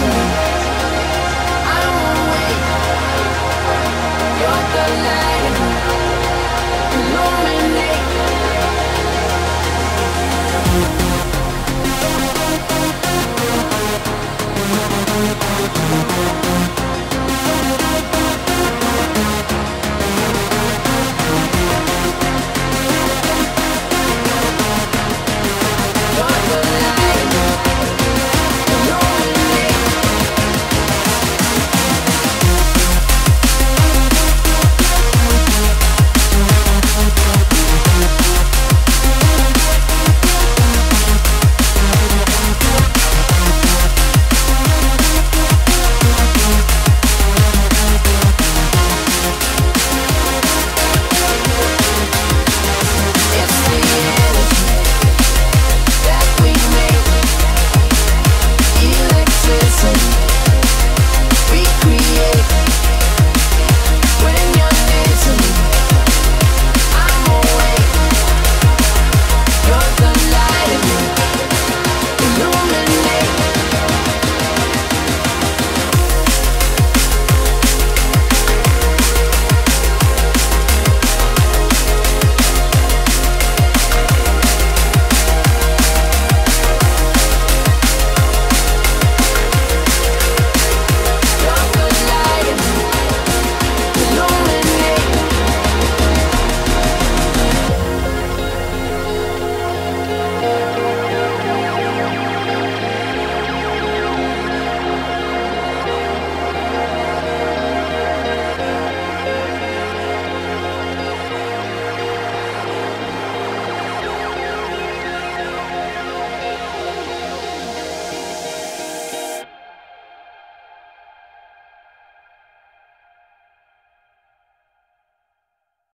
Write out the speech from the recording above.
you.